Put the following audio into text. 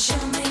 show me